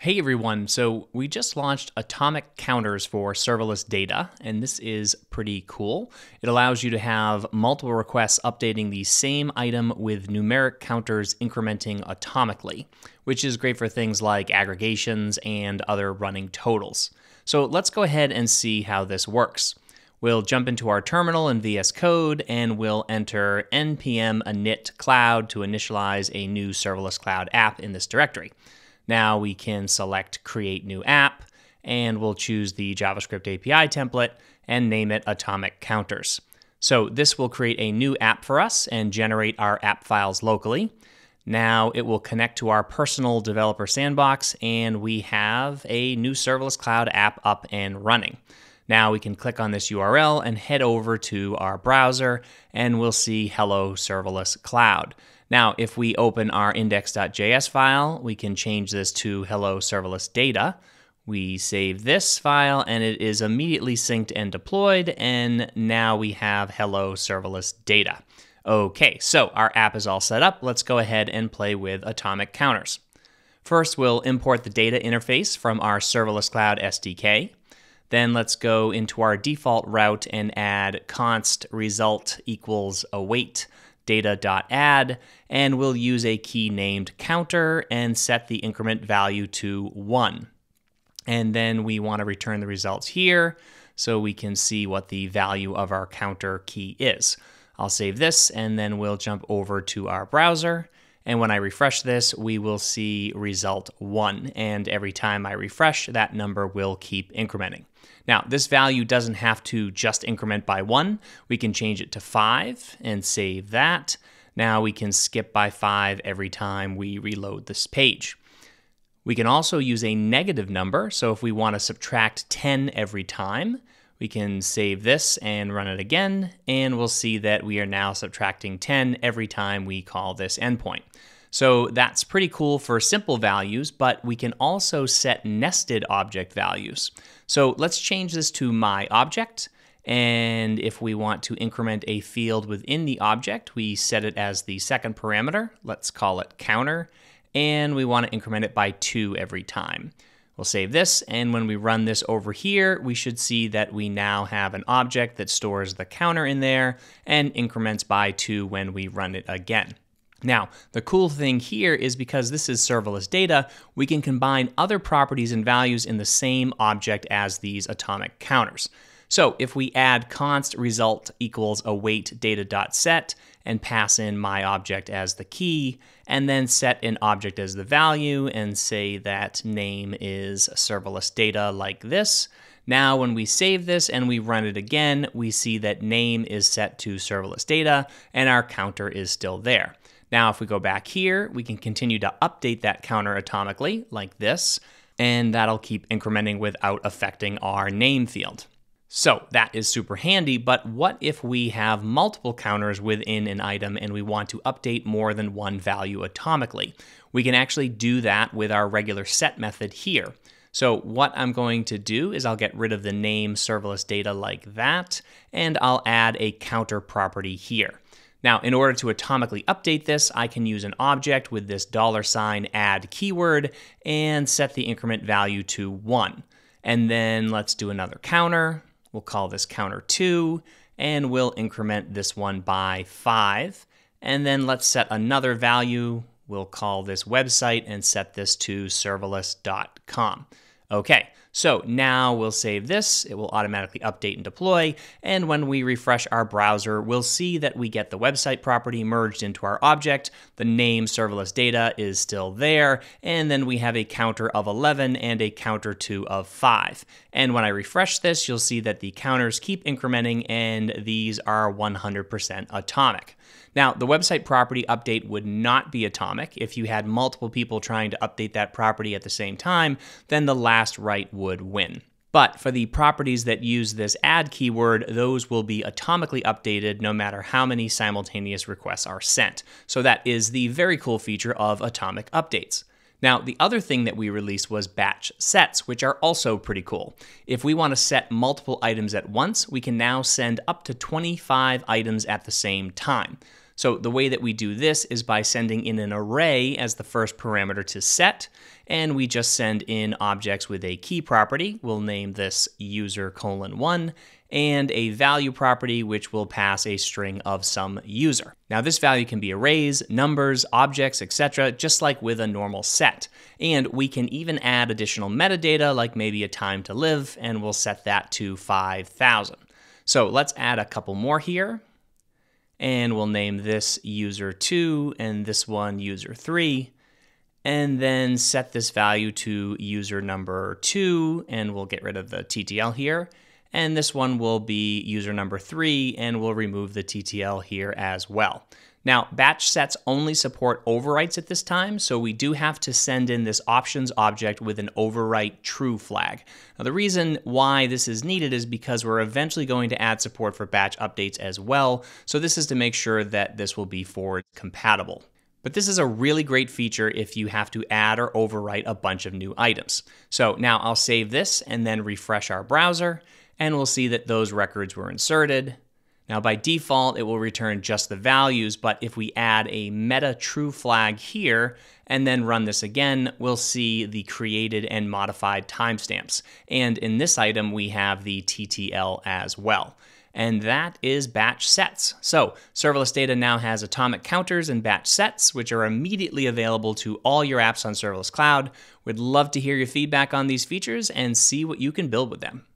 Hey everyone, so we just launched atomic counters for serverless data, and this is pretty cool. It allows you to have multiple requests updating the same item with numeric counters incrementing atomically, which is great for things like aggregations and other running totals. So let's go ahead and see how this works. We'll jump into our terminal in VS Code and we'll enter npm init cloud to initialize a new serverless cloud app in this directory. Now we can select Create New App, and we'll choose the JavaScript API template and name it Atomic Counters. So this will create a new app for us and generate our app files locally. Now it will connect to our personal developer sandbox, and we have a new serverless cloud app up and running. Now we can click on this URL and head over to our browser, and we'll see Hello Serverless Cloud. Now, if we open our index.js file, we can change this to hello serverless data. We save this file and it is immediately synced and deployed, and now we have hello serverless data. Okay, so our app is all set up. Let's go ahead and play with atomic counters. First, we'll import the data interface from our serverless cloud SDK. Then let's go into our default route and add const result equals await data.add, and we'll use a key named counter and set the increment value to 1. And then we want to return the results here so we can see what the value of our counter key is. I'll save this and then we'll jump over to our browser. And when I refresh this, we will see result 1. And every time I refresh, that number will keep incrementing. Now, this value doesn't have to just increment by 1. We can change it to 5 and save that. Now we can skip by 5 every time we reload this page. We can also use a negative number, so if we want to subtract 10 every time, we can save this and run it again, and we'll see that we are now subtracting 10 every time we call this endpoint. So that's pretty cool for simple values, but we can also set nested object values. So let's change this to my object. And if we want to increment a field within the object, we set it as the second parameter. Let's call it counter. And we want to increment it by two every time. We'll save this, and when we run this over here, we should see that we now have an object that stores the counter in there and increments by two when we run it again. Now, the cool thing here is because this is serverless data, we can combine other properties and values in the same object as these atomic counters. So if we add const result equals await data.set and pass in my object as the key, and then set an object as the value and say that name is serverless data like this, now, when we save this and we run it again, we see that name is set to serverless data and our counter is still there. Now, if we go back here, we can continue to update that counter atomically like this, and that'll keep incrementing without affecting our name field. So that is super handy, but what if we have multiple counters within an item and we want to update more than one value atomically? We can actually do that with our regular set method here. So what I'm going to do is I'll get rid of the name serverless data like that, and I'll add a counter property here. Now, in order to atomically update this, I can use an object with this dollar sign add keyword and set the increment value to 1. And then let's do another counter. We'll call this counter 2, and we'll increment this one by 5. And then let's set another value. We'll call this website and set this to serverless.com. Okay, so now we'll save this, it will automatically update and deploy, and when we refresh our browser, we'll see that we get the website property merged into our object, the name serverless data is still there, and then we have a counter of 11 and a counter 2 of 5. And when I refresh this, you'll see that the counters keep incrementing and these are 100% atomic. Now, the website property update would not be atomic. If you had multiple people trying to update that property at the same time, then the last write would win. But for the properties that use this add keyword, those will be atomically updated no matter how many simultaneous requests are sent. So that is the very cool feature of atomic updates. Now, the other thing that we released was batch sets, which are also pretty cool. If we want to set multiple items at once, we can now send up to 25 items at the same time. So the way that we do this is by sending in an array as the first parameter to set, and we just send in objects with a key property. We'll name this user colon one, and a value property which will pass a string of some user. Now this value can be arrays, numbers, objects, etc., just like with a normal set. And we can even add additional metadata like maybe a time to live, and we'll set that to 5,000. So let's add a couple more here. And we'll name this user 2 and this one user 3 and then set this value to user number 2 and we'll get rid of the TTL here and this one will be user number three, and we'll remove the TTL here as well. Now, batch sets only support overwrites at this time, so we do have to send in this options object with an overwrite true flag. Now, the reason why this is needed is because we're eventually going to add support for batch updates as well, so this is to make sure that this will be forward compatible. But this is a really great feature if you have to add or overwrite a bunch of new items. So now I'll save this and then refresh our browser and we'll see that those records were inserted. Now by default, it will return just the values, but if we add a meta true flag here and then run this again, we'll see the created and modified timestamps. And in this item, we have the TTL as well. And that is batch sets. So serverless data now has atomic counters and batch sets, which are immediately available to all your apps on serverless cloud. We'd love to hear your feedback on these features and see what you can build with them.